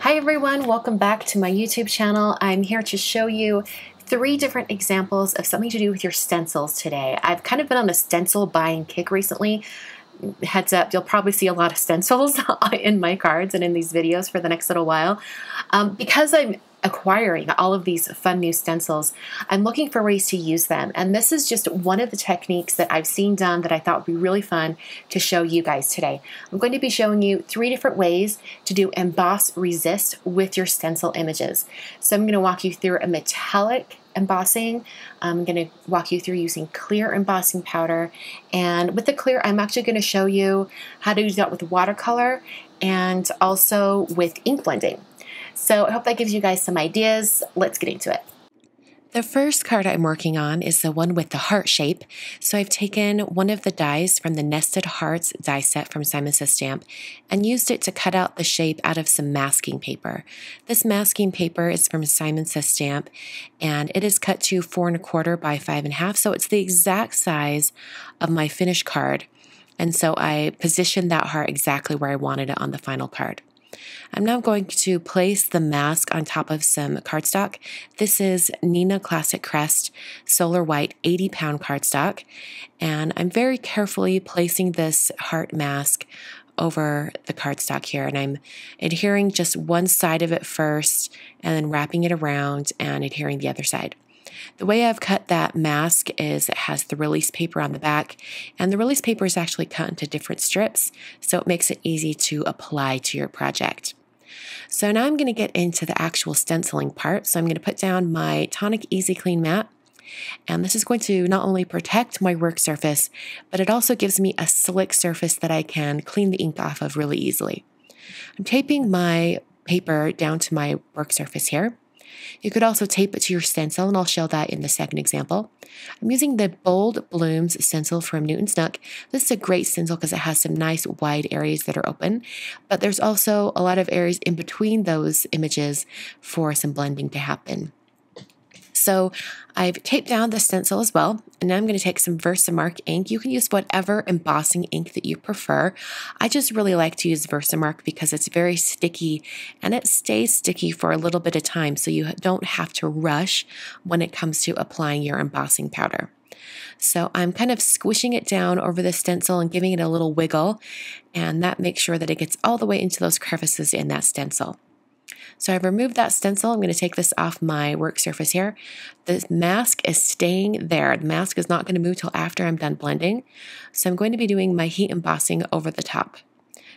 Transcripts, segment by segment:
Hi everyone, welcome back to my YouTube channel. I'm here to show you three different examples of something to do with your stencils today. I've kind of been on a stencil buying kick recently. Heads up, you'll probably see a lot of stencils in my cards and in these videos for the next little while. Um, because I'm acquiring all of these fun new stencils, I'm looking for ways to use them. And this is just one of the techniques that I've seen done that I thought would be really fun to show you guys today. I'm going to be showing you three different ways to do emboss resist with your stencil images. So I'm going to walk you through a metallic embossing. I'm going to walk you through using clear embossing powder. And with the clear, I'm actually going to show you how to do that with watercolor and also with ink blending. So I hope that gives you guys some ideas. Let's get into it. The first card I'm working on is the one with the heart shape. So I've taken one of the dies from the Nested Hearts die set from Simon Says Stamp and used it to cut out the shape out of some masking paper. This masking paper is from Simon Says Stamp and it is cut to four and a quarter by five and a half. So it's the exact size of my finished card. And so I positioned that heart exactly where I wanted it on the final card. I'm now going to place the mask on top of some cardstock. This is Neenah Classic Crest Solar White 80 pound cardstock. And I'm very carefully placing this heart mask over the cardstock here. And I'm adhering just one side of it first and then wrapping it around and adhering the other side. The way I've cut that mask is it has the release paper on the back, and the release paper is actually cut into different strips, so it makes it easy to apply to your project. So now I'm going to get into the actual stenciling part. So I'm going to put down my Tonic Easy Clean mat. And this is going to not only protect my work surface, but it also gives me a slick surface that I can clean the ink off of really easily. I'm taping my paper down to my work surface here. You could also tape it to your stencil, and I'll show that in the second example. I'm using the Bold Blooms stencil from Newton's Nook. This is a great stencil because it has some nice wide areas that are open, but there's also a lot of areas in between those images for some blending to happen. So I've taped down the stencil as well, and now I'm going to take some Versamark ink. You can use whatever embossing ink that you prefer. I just really like to use Versamark because it's very sticky and it stays sticky for a little bit of time, so you don't have to rush when it comes to applying your embossing powder. So I'm kind of squishing it down over the stencil and giving it a little wiggle, and that makes sure that it gets all the way into those crevices in that stencil. So I've removed that stencil. I'm going to take this off my work surface here. The mask is staying there. The mask is not going to move till after I'm done blending. So I'm going to be doing my heat embossing over the top.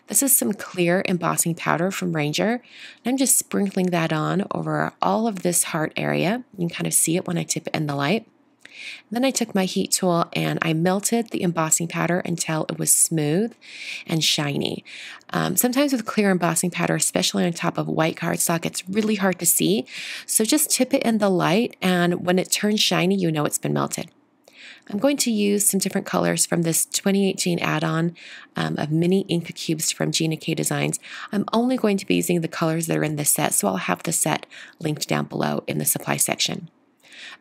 This is some clear embossing powder from Ranger. I'm just sprinkling that on over all of this heart area. You can kind of see it when I tip it in the light. Then I took my heat tool and I melted the embossing powder until it was smooth and shiny. Um, sometimes with clear embossing powder, especially on top of white cardstock, it's really hard to see. So just tip it in the light, and when it turns shiny, you know it's been melted. I'm going to use some different colors from this 2018 add-on um, of mini ink cubes from Gina K Designs. I'm only going to be using the colors that are in this set, so I'll have the set linked down below in the supply section.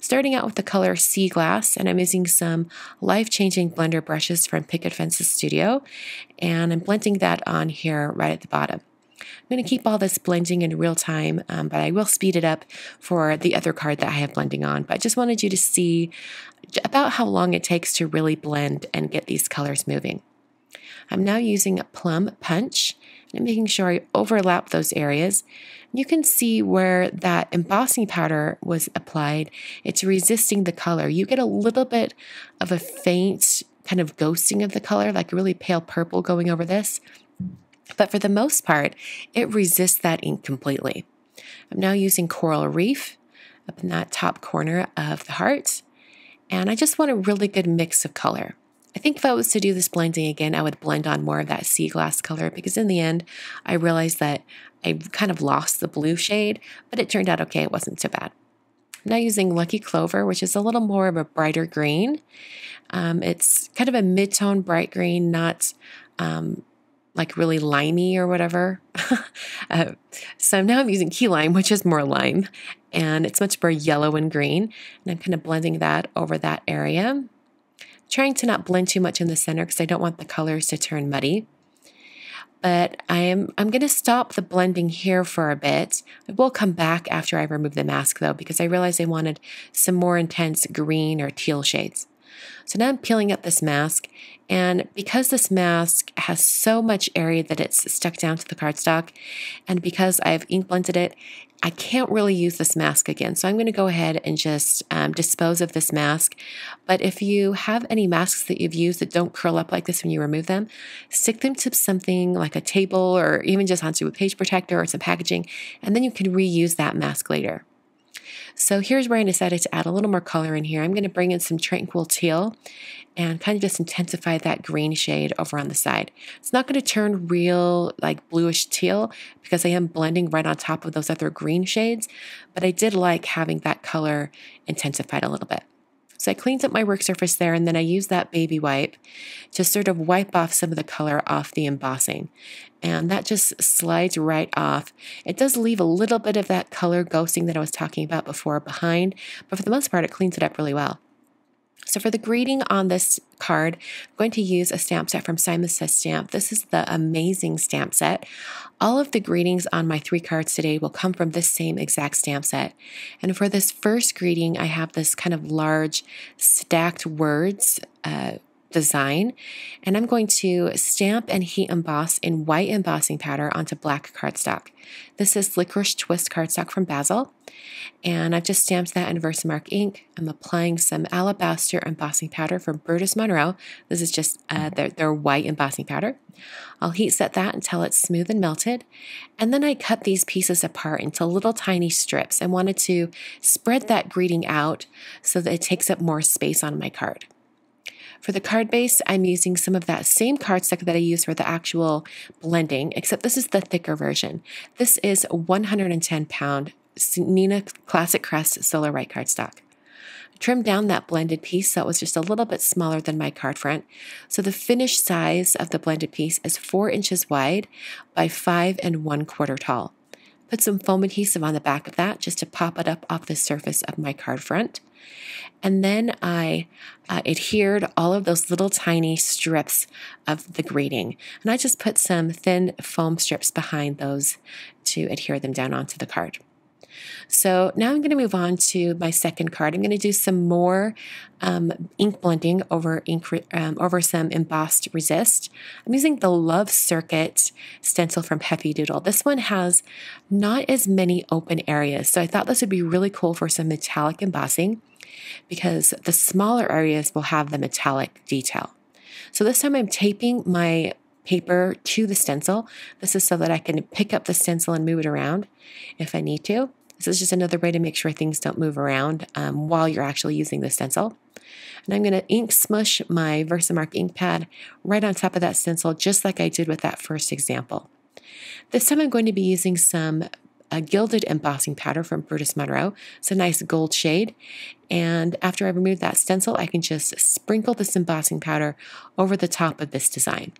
Starting out with the color Sea Glass, and I'm using some life-changing blender brushes from Picket Fences Studio, and I'm blending that on here right at the bottom. I'm going to keep all this blending in real time, um, but I will speed it up for the other card that I have blending on. But I just wanted you to see about how long it takes to really blend and get these colors moving. I'm now using a plum punch and making sure I overlap those areas. You can see where that embossing powder was applied. It's resisting the color. You get a little bit of a faint kind of ghosting of the color, like really pale purple going over this. But for the most part, it resists that ink completely. I'm now using Coral Reef up in that top corner of the heart. And I just want a really good mix of color. I think if I was to do this blending again, I would blend on more of that sea glass color because in the end, I realized that I kind of lost the blue shade, but it turned out okay. It wasn't so bad. Now using Lucky Clover, which is a little more of a brighter green. Um, it's kind of a mid-tone bright green, not um, like really limey or whatever. uh, so now I'm using key lime, which is more lime, and it's much more yellow and green. And I'm kind of blending that over that area trying to not blend too much in the center because I don't want the colors to turn muddy. but I'm, I'm going to stop the blending here for a bit. I will come back after I remove the mask though, because I realized I wanted some more intense green or teal shades. So now I'm peeling up this mask, and because this mask has so much area that it's stuck down to the cardstock, and because I've ink blended it, I can't really use this mask again. So I'm going to go ahead and just um, dispose of this mask. But if you have any masks that you've used that don't curl up like this when you remove them, stick them to something like a table or even just onto a page protector or some packaging, and then you can reuse that mask later. So here's where I decided to add a little more color in here. I'm going to bring in some Tranquil Teal and kind of just intensify that green shade over on the side. It's not going to turn real like bluish teal because I am blending right on top of those other green shades, but I did like having that color intensified a little bit. So I cleaned up my work surface there and then I used that baby wipe to sort of wipe off some of the color off the embossing. And that just slides right off. It does leave a little bit of that color ghosting that I was talking about before behind, but for the most part, it cleans it up really well. So for the greeting on this card, I'm going to use a stamp set from Simon Says Stamp. This is the amazing stamp set. All of the greetings on my three cards today will come from this same exact stamp set. And for this first greeting, I have this kind of large stacked words uh, design. And I'm going to stamp and heat emboss in white embossing powder onto black cardstock. This is Licorice Twist cardstock from Bazzill. And I've just stamped that in Versamark ink. I'm applying some alabaster embossing powder from Brutus Monroe. This is just uh, their, their white embossing powder. I'll heat set that until it's smooth and melted. And then I cut these pieces apart into little tiny strips. I wanted to spread that greeting out so that it takes up more space on my card. For the card base, I'm using some of that same cardstock that I use for the actual blending, except this is the thicker version. This is 110 pound Neenah Classic Crest Solar White cardstock. I trimmed down that blended piece so it was just a little bit smaller than my card front. So the finished size of the blended piece is four inches wide by five and one quarter tall. Put some foam adhesive on the back of that just to pop it up off the surface of my card front. And then I uh, adhered all of those little tiny strips of the greeting. And I just put some thin foam strips behind those to adhere them down onto the card. So now I'm going to move on to my second card. I'm going to do some more um, ink blending over ink um, over some embossed resist. I'm using the Love Circuit stencil from Heffy Doodle. This one has not as many open areas, so I thought this would be really cool for some metallic embossing because the smaller areas will have the metallic detail. So this time I'm taping my paper to the stencil. This is so that I can pick up the stencil and move it around if I need to. This is just another way to make sure things don't move around um, while you're actually using the stencil. And I'm going to ink smush my Versamark ink pad right on top of that stencil, just like I did with that first example. This time I'm going to be using some a gilded embossing powder from Brutus Monroe. It's a nice gold shade. And after I remove that stencil, I can just sprinkle this embossing powder over the top of this design.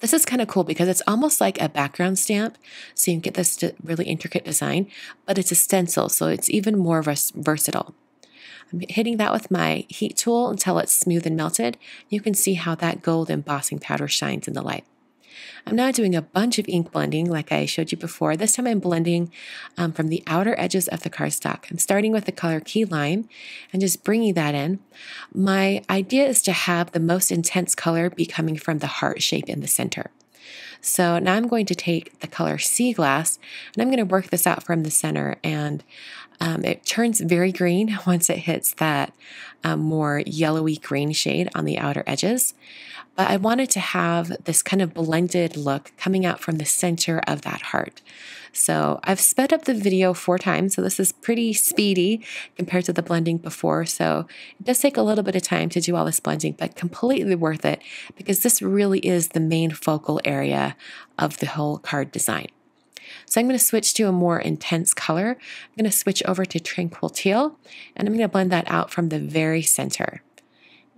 This is kind of cool because it's almost like a background stamp. So you can get this really intricate design, but it's a stencil, so it's even more versatile. I'm hitting that with my heat tool until it's smooth and melted. You can see how that gold embossing powder shines in the light. I'm now doing a bunch of ink blending like I showed you before. This time I'm blending um, from the outer edges of the cardstock. I'm starting with the color Key Lime and just bringing that in. My idea is to have the most intense color be coming from the heart shape in the center. So now I'm going to take the color Sea Glass and I'm going to work this out from the center and um, it turns very green once it hits that um, more yellowy green shade on the outer edges but I wanted to have this kind of blended look coming out from the center of that heart. So I've sped up the video four times, so this is pretty speedy compared to the blending before. So it does take a little bit of time to do all this blending, but completely worth it because this really is the main focal area of the whole card design. So I'm going to switch to a more intense color. I'm going to switch over to Tranquil Teal, and I'm going to blend that out from the very center.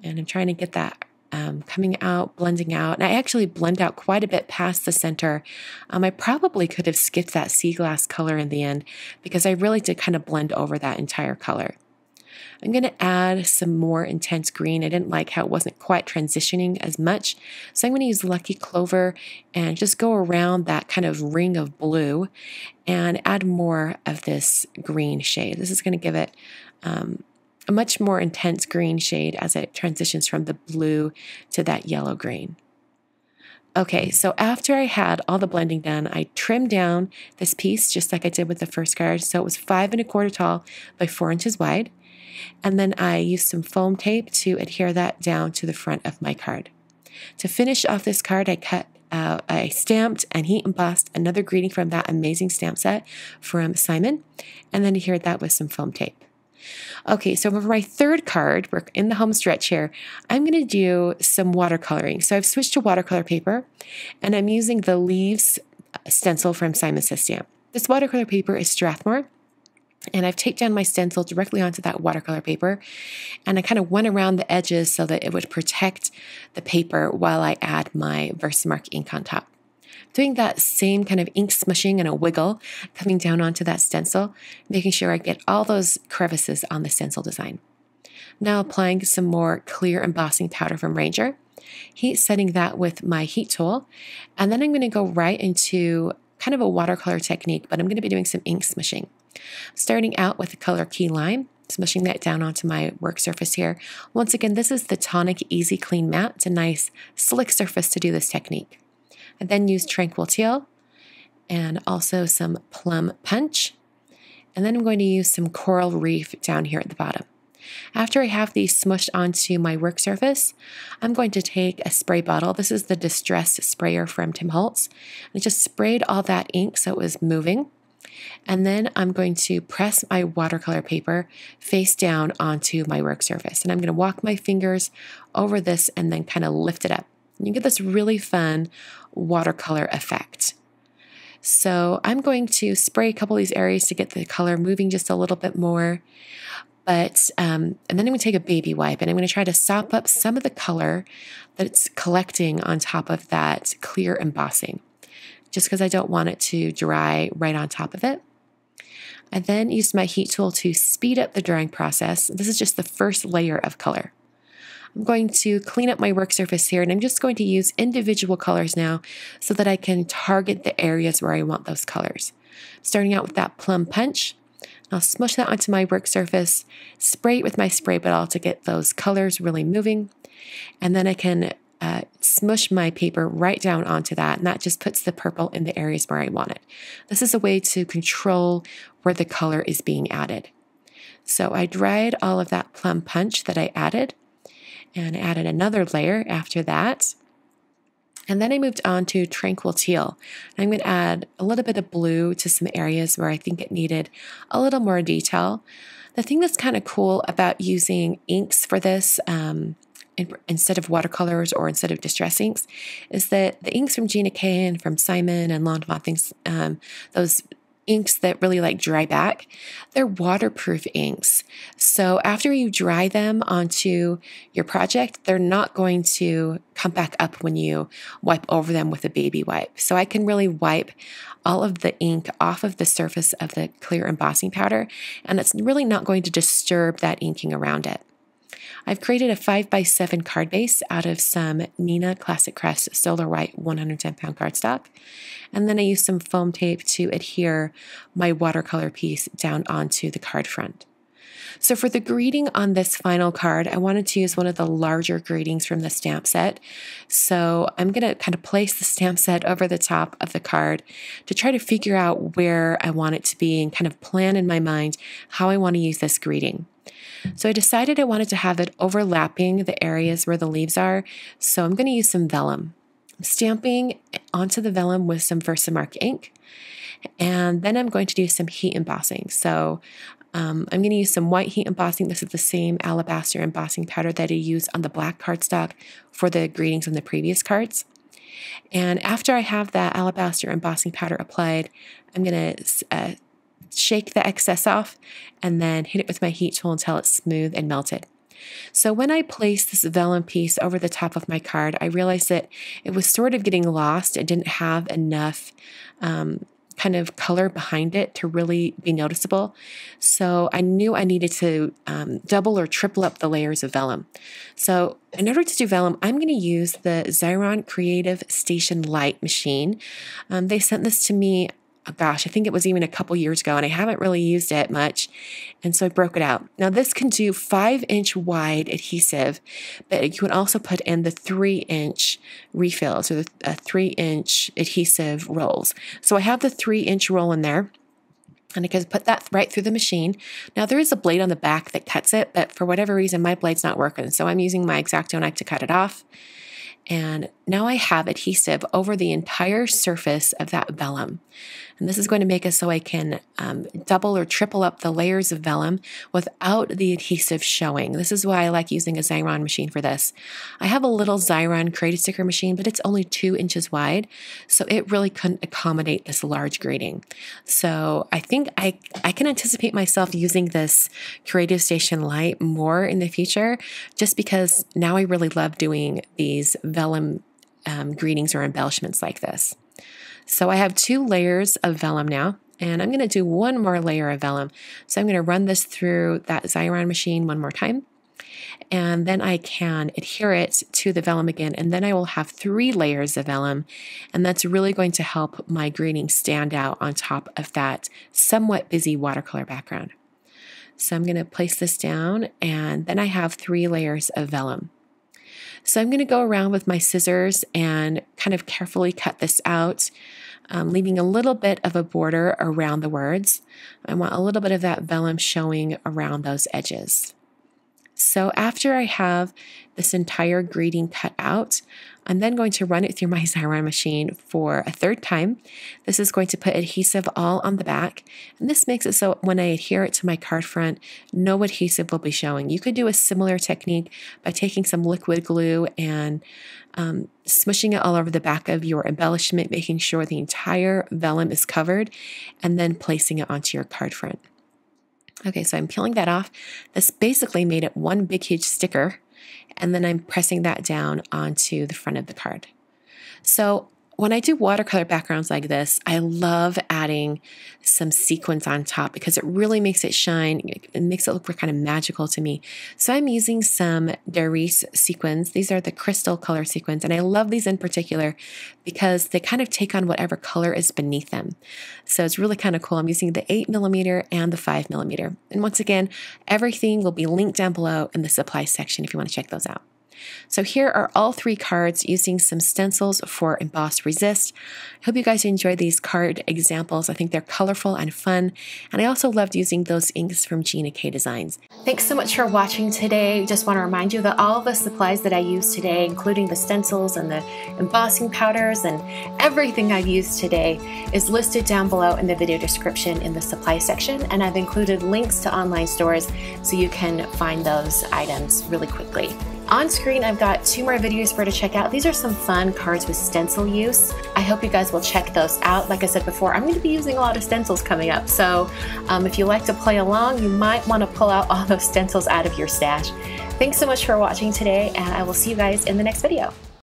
And I'm trying to get that um, coming out, blending out. And I actually blend out quite a bit past the center. Um, I probably could have skipped that sea glass color in the end because I really did kind of blend over that entire color. I'm going to add some more intense green. I didn't like how it wasn't quite transitioning as much. So I'm going to use Lucky Clover and just go around that kind of ring of blue and add more of this green shade. This is going to give it um, a much more intense green shade as it transitions from the blue to that yellow green. Okay, so after I had all the blending done, I trimmed down this piece just like I did with the first card. So it was five and a quarter tall by four inches wide. And then I used some foam tape to adhere that down to the front of my card. To finish off this card, I cut uh, I stamped and heat embossed another greeting from that amazing stamp set from Simon, and then adhered that with some foam tape. Okay, so for my third card, we're in the home stretch here, I'm going to do some watercoloring. So I've switched to watercolor paper, and I'm using the Leaves stencil from Simon Says Stamp. This watercolor paper is Strathmore, and I've taped down my stencil directly onto that watercolor paper, and I kind of went around the edges so that it would protect the paper while I add my Versamark ink on top doing that same kind of ink smushing and a wiggle coming down onto that stencil, making sure I get all those crevices on the stencil design. Now applying some more clear embossing powder from Ranger, heat setting that with my heat tool, and then I'm going to go right into kind of a watercolor technique, but I'm going to be doing some ink smushing. Starting out with the color key lime, smushing that down onto my work surface here. Once again, this is the Tonic Easy Clean Matte. It's a nice slick surface to do this technique. I then used Tranquil Teal and also some Plum Punch. And then I'm going to use some Coral Reef down here at the bottom. After I have these smushed onto my work surface, I'm going to take a spray bottle. This is the Distress Sprayer from Tim Holtz. I just sprayed all that ink so it was moving. And then I'm going to press my watercolor paper face down onto my work surface. And I'm going to walk my fingers over this and then kind of lift it up. You get this really fun watercolor effect. So I'm going to spray a couple of these areas to get the color moving just a little bit more. But, um, and then I'm going to take a baby wipe and I'm going to try to sop up some of the color that's collecting on top of that clear embossing, just because I don't want it to dry right on top of it. I then used my heat tool to speed up the drying process. This is just the first layer of color. I'm going to clean up my work surface here and I'm just going to use individual colors now so that I can target the areas where I want those colors. Starting out with that plum punch, I'll smush that onto my work surface, spray it with my spray bottle to get those colors really moving, and then I can uh, smush my paper right down onto that, and that just puts the purple in the areas where I want it. This is a way to control where the color is being added. So I dried all of that plum punch that I added, and added another layer after that. And then I moved on to Tranquil Teal. I'm going to add a little bit of blue to some areas where I think it needed a little more detail. The thing that's kind of cool about using inks for this, um, instead of watercolors or instead of distress inks, is that the inks from Gina K and from Simon and Laundromat things, um, those inks that really like dry back, they're waterproof inks. So after you dry them onto your project, they're not going to come back up when you wipe over them with a baby wipe. So I can really wipe all of the ink off of the surface of the clear embossing powder, and it's really not going to disturb that inking around it. I've created a 5x7 card base out of some Neenah Classic Crest Solar White 110 pound cardstock. And then I used some foam tape to adhere my watercolor piece down onto the card front. So for the greeting on this final card, I wanted to use one of the larger greetings from the stamp set. So I'm going to kind of place the stamp set over the top of the card to try to figure out where I want it to be and kind of plan in my mind how I want to use this greeting. So I decided I wanted to have it overlapping the areas where the leaves are. So I'm going to use some vellum. I'm stamping onto the vellum with some Versamark ink. And then I'm going to do some heat embossing. So um, I'm going to use some white heat embossing. This is the same alabaster embossing powder that I used on the black cardstock for the greetings on the previous cards. And after I have that alabaster embossing powder applied, I'm going to uh, shake the excess off, and then hit it with my heat tool until it's smooth and melted. So when I placed this vellum piece over the top of my card, I realized that it was sort of getting lost. It didn't have enough um, kind of color behind it to really be noticeable. So I knew I needed to um, double or triple up the layers of vellum. So in order to do vellum, I'm going to use the Xyron Creative Station Light machine. Um, they sent this to me oh gosh, I think it was even a couple years ago, and I haven't really used it much. And so I broke it out. Now, this can do five inch wide adhesive, but you can also put in the three inch refills or the uh, three inch adhesive rolls. So I have the three inch roll in there. And I can put that right through the machine. Now there is a blade on the back that cuts it, but for whatever reason, my blade's not working. So I'm using my X-Acto knife to cut it off. And now I have adhesive over the entire surface of that vellum. And this is going to make it so I can um, double or triple up the layers of vellum without the adhesive showing. This is why I like using a Xyron machine for this. I have a little Xyron Create Sticker machine, but it's only two inches wide, so it really couldn't accommodate this large grading. So I think I, I can anticipate myself using this Creative Station Light more in the future, just because now I really love doing these vellum um, greetings or embellishments like this. So I have two layers of vellum now, and I'm going to do one more layer of vellum. So I'm going to run this through that Xyron machine one more time. And then I can adhere it to the vellum again, and then I will have three layers of vellum. And that's really going to help my greeting stand out on top of that somewhat busy watercolor background. So I'm going to place this down, and then I have three layers of vellum. So I'm going to go around with my scissors and kind of carefully cut this out, um, leaving a little bit of a border around the words. I want a little bit of that vellum showing around those edges. So after I have this entire greeting cut out, I'm then going to run it through my Xyron machine for a third time. This is going to put adhesive all on the back. And this makes it so when I adhere it to my card front, no adhesive will be showing. You could do a similar technique by taking some liquid glue and um, smushing it all over the back of your embellishment, making sure the entire vellum is covered, and then placing it onto your card front. Okay, so I'm peeling that off. This basically made it one big huge sticker and then I'm pressing that down onto the front of the card. So when I do watercolor backgrounds like this, I love adding some sequins on top because it really makes it shine. It makes it look kind of magical to me. So I'm using some Darice sequins. These are the crystal color sequins, and I love these in particular because they kind of take on whatever color is beneath them. So it's really kind of cool. I'm using the 8 millimeter and the 5 millimeter. And once again, everything will be linked down below in the supply section if you want to check those out. So here are all three cards using some stencils for Emboss Resist. I hope you guys enjoyed these card examples. I think they're colorful and fun. And I also loved using those inks from Gina K Designs. Thanks so much for watching today. Just want to remind you that all of the supplies that I used today, including the stencils and the embossing powders and everything I've used today is listed down below in the video description in the supply section. And I've included links to online stores so you can find those items really quickly. On screen, I've got two more videos for you to check out. These are some fun cards with stencil use. I hope you guys will check those out. Like I said before, I'm going to be using a lot of stencils coming up. So um, if you like to play along, you might want to pull out all those stencils out of your stash. Thanks so much for watching today, and I will see you guys in the next video.